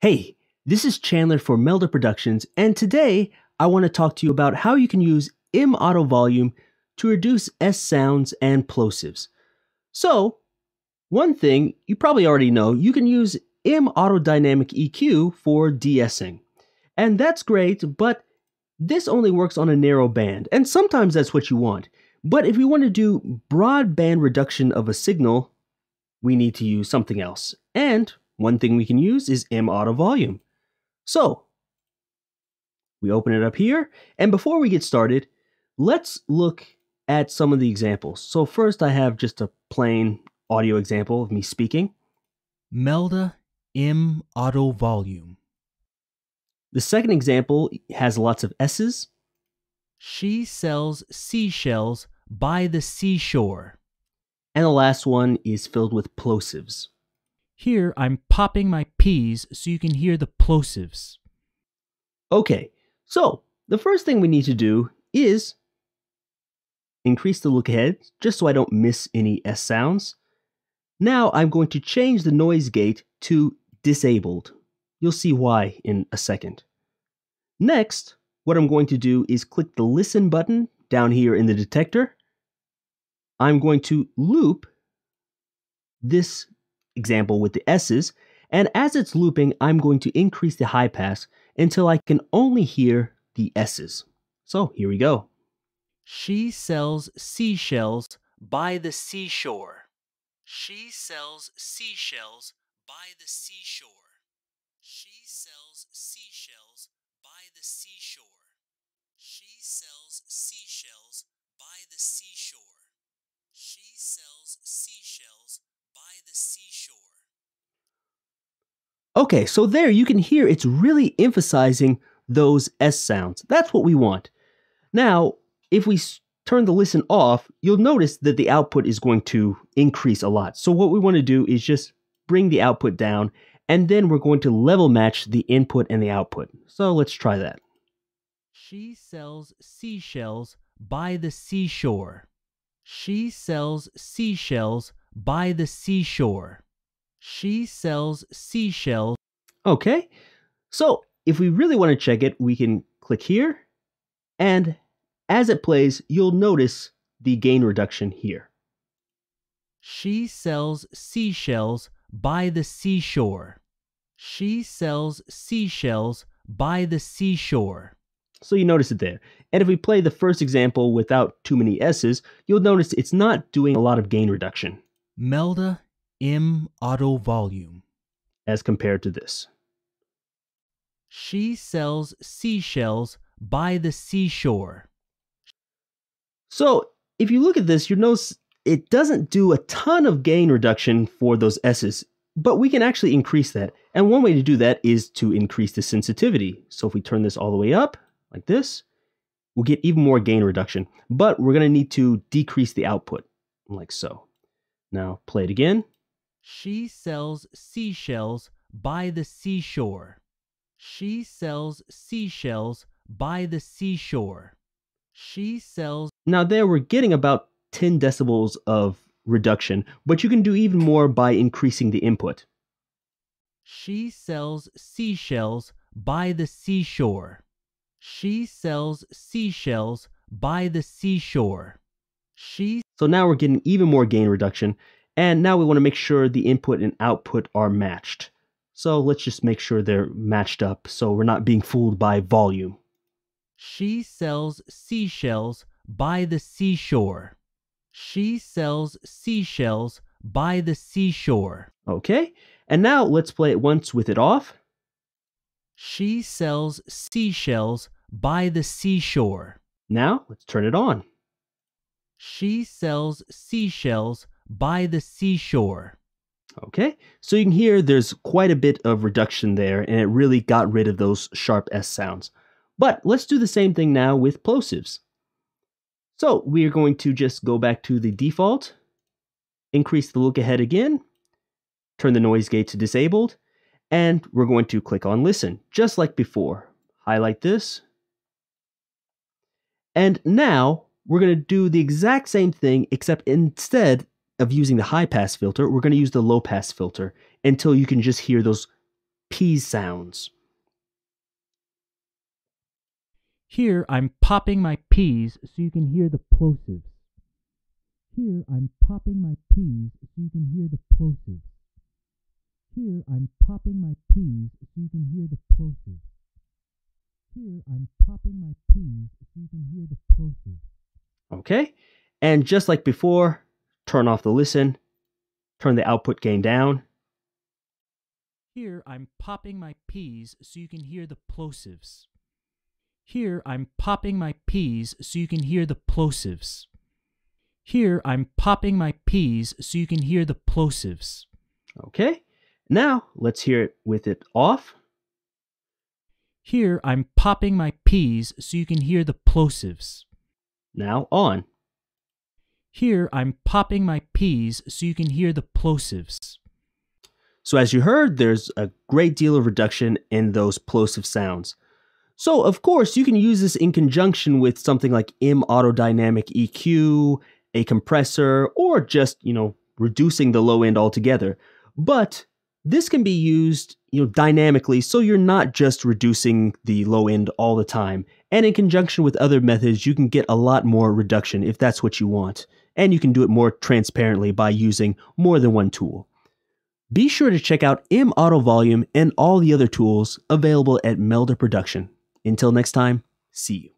Hey, this is Chandler for Melda Productions, and today I want to talk to you about how you can use M Auto Volume to reduce S sounds and plosives. So, one thing you probably already know, you can use M Auto Dynamic EQ for de-essing. And that's great, but this only works on a narrow band, and sometimes that's what you want. But if we want to do broad band reduction of a signal, we need to use something else. And one thing we can use is M Auto Volume. So, we open it up here, and before we get started, let's look at some of the examples. So first I have just a plain audio example of me speaking. Melda M Auto Volume. The second example has lots of S's. She sells seashells by the seashore. And the last one is filled with plosives. Here I'm popping my P's so you can hear the plosives. Okay, so the first thing we need to do is increase the look ahead just so I don't miss any S sounds. Now I'm going to change the noise gate to disabled. You'll see why in a second. Next, what I'm going to do is click the listen button down here in the detector. I'm going to loop this example with the S's, and as it's looping, I'm going to increase the high pass until I can only hear the S's. So here we go. She sells seashells by the seashore. She sells seashells by the seashore. She sells seashells by the seashore. She sells seashells by the seashore. She sells seashells. Okay, so there you can hear it's really emphasizing those S sounds. That's what we want. Now, if we turn the listen off, you'll notice that the output is going to increase a lot. So what we want to do is just bring the output down, and then we're going to level match the input and the output. So let's try that. She sells seashells by the seashore. She sells seashells by the seashore. She sells seashells. Okay, so if we really want to check it, we can click here, and as it plays, you'll notice the gain reduction here. She sells seashells by the seashore. She sells seashells by the seashore. So you notice it there. And if we play the first example without too many S's, you'll notice it's not doing a lot of gain reduction. Melda M Auto Volume. As compared to this. She sells seashells by the seashore. So if you look at this, you'll notice it doesn't do a ton of gain reduction for those S's, but we can actually increase that. And one way to do that is to increase the sensitivity. So if we turn this all the way up, like this, we'll get even more gain reduction. But we're going to need to decrease the output, like so. Now play it again. She sells seashells by the seashore. She sells seashells by the seashore. She sells. Now, there we're getting about 10 decibels of reduction, but you can do even more by increasing the input. She sells seashells by the seashore. She sells seashells by the seashore. She. So now we're getting even more gain reduction, and now we want to make sure the input and output are matched. So let's just make sure they're matched up so we're not being fooled by volume. She sells seashells by the seashore. She sells seashells by the seashore. Okay, and now let's play it once with it off. She sells seashells by the seashore. Now let's turn it on. She sells seashells by the seashore. Okay, so you can hear there's quite a bit of reduction there, and it really got rid of those sharp S sounds. But let's do the same thing now with plosives. So we are going to just go back to the default, increase the look ahead again, turn the noise gate to disabled, and we're going to click on listen, just like before. Highlight this. And now we're going to do the exact same thing, except instead of using the high pass filter, we're going to use the low pass filter until you can just hear those P sounds. Here I'm popping my P's so you can hear the plosives. Here I'm popping my P's so you can hear the plosives. Here I'm popping my P's so you can hear the plosives. Here I'm popping my P's so you can hear the plosives. Okay? And just like before, turn off the listen, turn the output gain down. Here I'm popping my P's so you can hear the plosives. Here I'm popping my P's so you can hear the plosives. Here I'm popping my P's so you can hear the plosives. Okay? Now let's hear it with it off. Here I'm popping my P's so you can hear the plosives. Now on. Here I'm popping my P's so you can hear the plosives. So as you heard, there's a great deal of reduction in those plosive sounds. So, of course, you can use this in conjunction with something like M Autodynamic EQ, a compressor, or just, you know, reducing the low end altogether. But this can be used, you know, dynamically so you're not just reducing the low end all the time. And in conjunction with other methods, you can get a lot more reduction if that's what you want. And you can do it more transparently by using more than one tool. Be sure to check out M Auto Volume and all the other tools available at Melda Production. Until next time, see you.